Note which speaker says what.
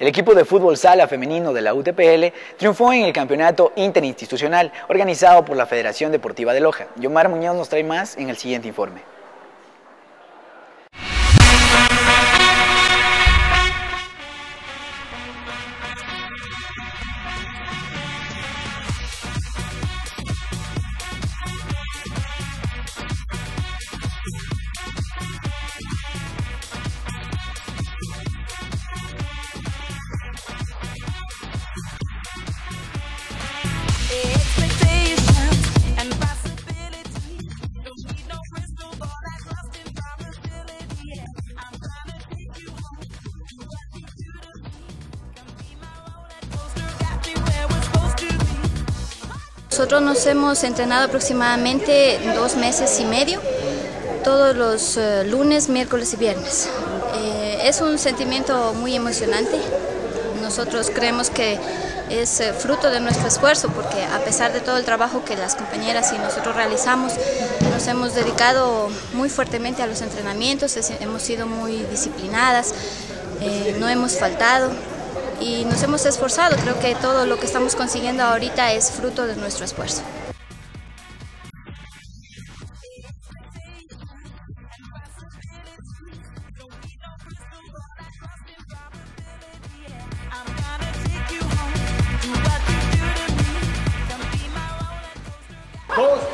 Speaker 1: El equipo de fútbol sala femenino de la UTPL triunfó en el campeonato interinstitucional organizado por la Federación Deportiva de Loja. Yomar Muñoz nos trae más en el siguiente informe.
Speaker 2: Nosotros nos hemos entrenado aproximadamente dos meses y medio, todos los eh, lunes, miércoles y viernes. Eh, es un sentimiento muy emocionante. Nosotros creemos que es eh, fruto de nuestro esfuerzo porque a pesar de todo el trabajo que las compañeras y nosotros realizamos, nos hemos dedicado muy fuertemente a los entrenamientos, hemos sido muy disciplinadas, no hemos faltado y nos hemos esforzado. Creo que todo lo que estamos consiguiendo ahorita es fruto de nuestro esfuerzo. Dos.